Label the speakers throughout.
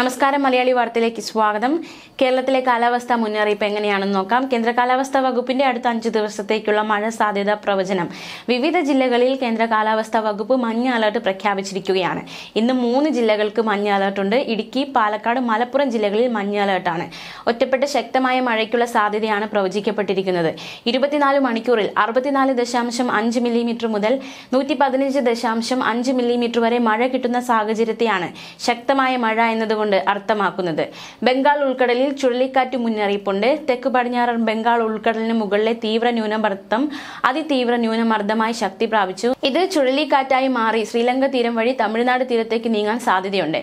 Speaker 1: നമസ്കാരം മലയാളി വാർത്തയിലേക്ക് സ്വാഗതം കേരളത്തിലെ കാലാവസ്ഥ മുന്നറിയിപ്പ് എങ്ങനെയാണെന്ന് നോക്കാം കേന്ദ്ര കാലാവസ്ഥാ വകുപ്പിന്റെ അടുത്ത അഞ്ച് ദിവസത്തേക്കുള്ള മഴ സാധ്യത പ്രവചനം വിവിധ ജില്ലകളിൽ കേന്ദ്ര കാലാവസ്ഥാ വകുപ്പ് മഞ്ഞ അലർട്ട് പ്രഖ്യാപിച്ചിരിക്കുകയാണ് ഇന്ന് മൂന്ന് ജില്ലകൾക്ക് മഞ്ഞ ഉണ്ട് ഇടുക്കി പാലക്കാട് മലപ്പുറം ജില്ലകളിൽ മഞ്ഞ അലർട്ടാണ് ഒറ്റപ്പെട്ട ശക്തമായ മഴയ്ക്കുള്ള സാധ്യതയാണ് പ്രവചിക്കപ്പെട്ടിരിക്കുന്നത് ഇരുപത്തിനാല് മണിക്കൂറിൽ അറുപത്തിനാല് ദശാംശം അഞ്ച് മില്ലിമീറ്റർ മുതൽ നൂറ്റി പതിനഞ്ച് ദശാംശം അഞ്ച് മില്ലിമീറ്റർ വരെ മഴ കിട്ടുന്ന സാഹചര്യത്തെയാണ് ശക്തമായ മഴ എന്നതുകൊണ്ട് കൊണ്ട് അർത്ഥമാക്കുന്നത് ബംഗാൾ ഉൾക്കടലിൽ ചുഴലിക്കാറ്റ് മുന്നറിയിപ്പുണ്ട് തെക്ക് പടിഞ്ഞാറൻ ബംഗാൾ ഉൾക്കടലിന് മുകളിലെ തീവ്ര ന്യൂനമർദ്ദം അതിതീവ്ര ന്യൂനമർദ്ദമായി ശക്തി പ്രാപിച്ചു ഇത് ചുഴലിക്കാറ്റായി മാറി ശ്രീലങ്ക തീരം വഴി തമിഴ്നാട് തീരത്തേക്ക് നീങ്ങാൻ സാധ്യതയുണ്ട്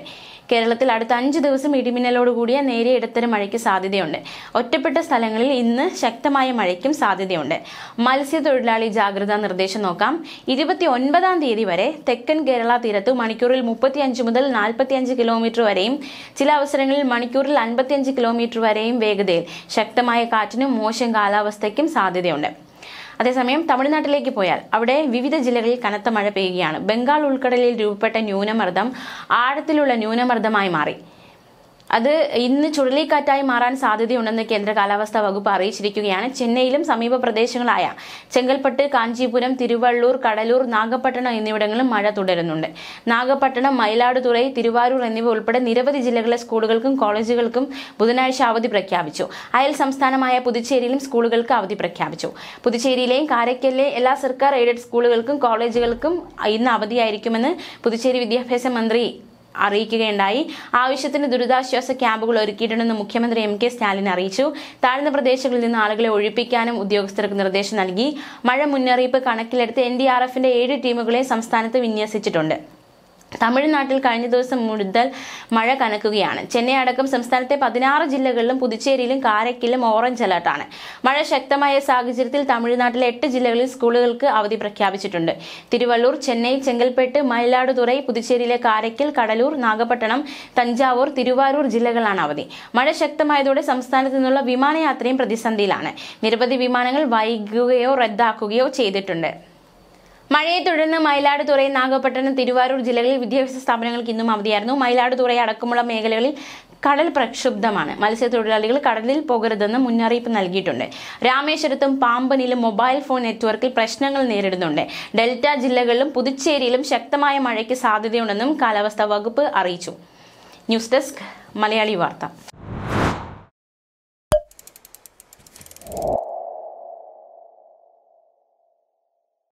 Speaker 1: കേരളത്തിൽ അടുത്ത അഞ്ച് ദിവസം ഇടിമിന്നലോട് കൂടിയ നേരിയ ഇടത്തരം മഴയ്ക്ക് സാധ്യതയുണ്ട് ഒറ്റപ്പെട്ട സ്ഥലങ്ങളിൽ ഇന്ന് ശക്തമായ മഴയ്ക്കും സാധ്യതയുണ്ട് മത്സ്യത്തൊഴിലാളി ജാഗ്രതാ നിർദ്ദേശം നോക്കാം ഇരുപത്തി ഒൻപതാം തീയതി വരെ തെക്കൻ കേരള തീരത്ത് മണിക്കൂറിൽ മുപ്പത്തിയഞ്ച് മുതൽ നാൽപ്പത്തിയഞ്ച് കിലോമീറ്റർ വരെയും ചില അവസരങ്ങളിൽ മണിക്കൂറിൽ അൻപത്തിയഞ്ച് കിലോമീറ്റർ വരെയും വേഗതയിൽ ശക്തമായ കാറ്റിനും മോശം കാലാവസ്ഥയ്ക്കും സാധ്യതയുണ്ട് അതേസമയം തമിഴ്നാട്ടിലേക്ക് പോയാൽ അവിടെ വിവിധ ജില്ലകളിൽ കനത്ത മഴ പെയ്യുകയാണ് ബംഗാൾ ഉൾക്കടലിൽ രൂപപ്പെട്ട ന്യൂനമർദ്ദം ആഴത്തിലുള്ള ന്യൂനമർദ്ദമായി മാറി അത് ഇന്ന് ചുഴലിക്കാറ്റായി മാറാൻ സാധ്യതയുണ്ടെന്ന് കേന്ദ്ര കാലാവസ്ഥാ വകുപ്പ് അറിയിച്ചിരിക്കുകയാണ് ചെന്നൈയിലും സമീപ പ്രദേശങ്ങളായ ചെങ്കൽപ്പട്ട് കാഞ്ചീപുരം തിരുവള്ളൂർ കടലൂർ നാഗപട്ടണം എന്നിവിടങ്ങളിലും മഴ തുടരുന്നുണ്ട് നാഗപട്ടണം മയിലാടുതുറൈ തിരുവാരൂർ എന്നിവ ഉൾപ്പെടെ നിരവധി ജില്ലകളിലെ സ്കൂളുകൾക്കും കോളേജുകൾക്കും ബുധനാഴ്ച അവധി പ്രഖ്യാപിച്ചു അയൽ സംസ്ഥാനമായ പുതുച്ചേരിയിലും സ്കൂളുകൾക്ക് അവധി പ്രഖ്യാപിച്ചു പുതുച്ചേരിയിലെയും കാരയ്ക്കലിലെയും എല്ലാ സർക്കാർ എയ്ഡഡ് സ്കൂളുകൾക്കും കോളേജുകൾക്കും ഇന്ന് അവധിയായിരിക്കുമെന്ന് പുതുച്ചേരി വിദ്യാഭ്യാസ മന്ത്രി അറിയിക്കുകയുണ്ടായി ആവശ്യത്തിന് ദുരിതാശ്വാസ ക്യാമ്പുകൾ ഒരുക്കിയിട്ടുണ്ടെന്ന് മുഖ്യമന്ത്രി എം കെ സ്റ്റാലിൻ അറിയിച്ചു താഴ്ന്ന പ്രദേശങ്ങളിൽ നിന്ന് ആളുകളെ ഒഴിപ്പിക്കാനും ഉദ്യോഗസ്ഥർക്ക് നിർദ്ദേശം നൽകി മഴ മുന്നറിയിപ്പ് കണക്കിലെടുത്ത് എൻ ഡി ആർ എഫിന്റെ ഏഴ് ടീമുകളെ സംസ്ഥാനത്ത് വിന്യസിച്ചിട്ടുണ്ട് തമിഴ്നാട്ടിൽ കഴിഞ്ഞ ദിവസം മുതൽ മഴ കനക്കുകയാണ് ചെന്നൈ അടക്കം സംസ്ഥാനത്തെ പതിനാറ് ജില്ലകളിലും പുതുച്ചേരിയിലും കാരക്കിലും ഓറഞ്ച് അലർട്ടാണ് മഴ ശക്തമായ സാഹചര്യത്തിൽ തമിഴ്നാട്ടിലെ എട്ട് ജില്ലകളിൽ സ്കൂളുകൾക്ക് അവധി പ്രഖ്യാപിച്ചിട്ടുണ്ട് തിരുവള്ളൂർ ചെന്നൈ ചെങ്കൽപ്പേട്ട് മയിലാടുതുറൈ പുതുച്ചേരിയിലെ കാരക്കിൽ കടലൂർ നാഗപട്ടണം തഞ്ചാവൂർ തിരുവാരൂർ ജില്ലകളാണ് അവധി മഴ ശക്തമായതോടെ സംസ്ഥാനത്തു നിന്നുള്ള വിമാനയാത്രയും പ്രതിസന്ധിയിലാണ് നിരവധി വിമാനങ്ങൾ വൈകുകയോ റദ്ദാക്കുകയോ ചെയ്തിട്ടുണ്ട് മഴയെ തുടർന്ന് മയിലാടുതുറൈ നാഗപട്ടണം തിരുവാരൂർ ജില്ലകളിൽ വിദ്യാഭ്യാസ സ്ഥാപനങ്ങൾക്ക് ഇന്നും അവധിയായിരുന്നു മയിലാടുതുറൈ അടക്കമുള്ള മേഖലകളിൽ കടൽ പ്രക്ഷുബ്ധമാണ് മത്സ്യത്തൊഴിലാളികൾ കടലിൽ പോകരുതെന്ന് മുന്നറിയിപ്പ് നൽകിയിട്ടുണ്ട് രാമേശ്വരത്തും പാമ്പനിലും മൊബൈൽ ഫോൺ നെറ്റ്വർക്കിൽ പ്രശ്നങ്ങൾ നേരിടുന്നുണ്ട് ഡെൽറ്റ ജില്ലകളിലും പുതുച്ചേരിയിലും ശക്തമായ മഴയ്ക്ക് സാധ്യതയുണ്ടെന്നും കാലാവസ്ഥാ വകുപ്പ് അറിയിച്ചു ന്യൂസ് ഡെസ്ക് മലയാളി വാർത്ത